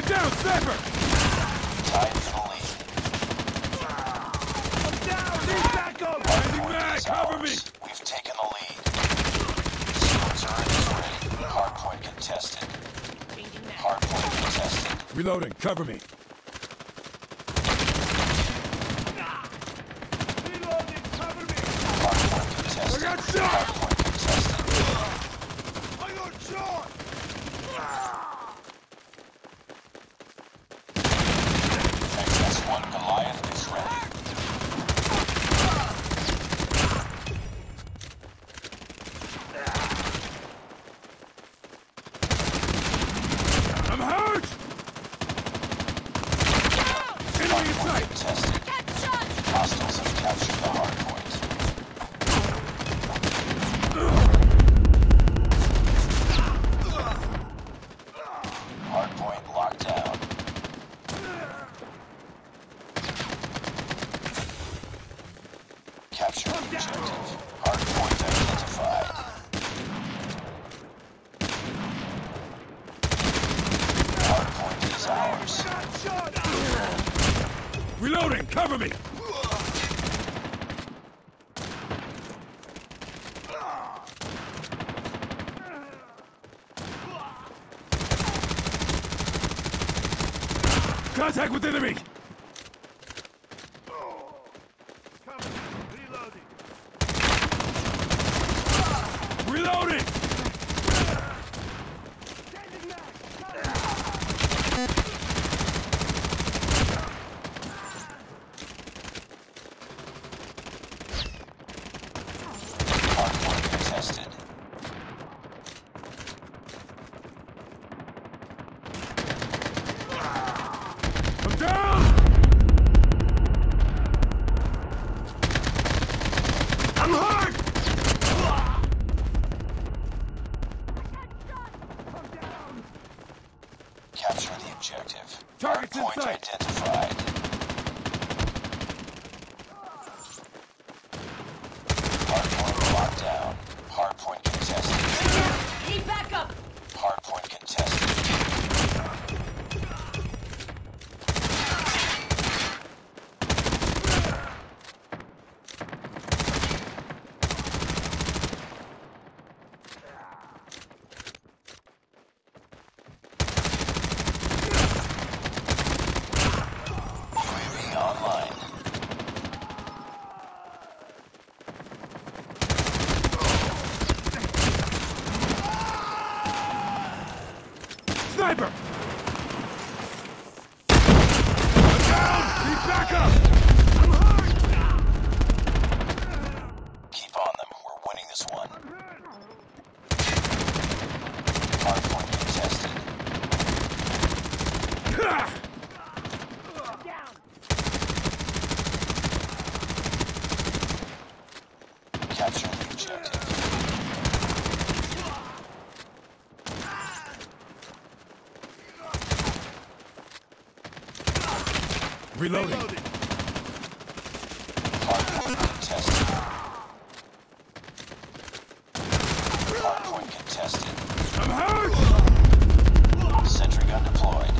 down, sniper! Tied for the. I'm down! Need backup! Sending mag, cover me! We've taken the lead. Shield turret is ready. Hardpoint contested. Hardpoint contested. Reloading, cover me. Reloading, cover me! Hardpoint contested. I got shot! Hardpoint contested. I got shot! XS-1 Goliath is ready. I'm hurt! Enemy in sight! Contested. Hostiles have captured the hardpoint. Hardpoint locked down. Capture the objective. Hardpoint identified. Hardpoint is ours. Reloading, cover me! Contact with enemy! Reloading! Hardpoint contested. I'm down! I'm hurt! Capture the objective. Target's Hardpoint sight. identified. Hardpoint locked down. Hardpoint contested. Need backup! Hardpoint contested. UAV online. Sniper! Down! Need backup! I'm hurt! Keep on them. We're winning this one. Hardpoint contested. Ha! Capture the objective. Reloading. Hardpoint contested. Contested. I'm hurt! Sentry gun deployed.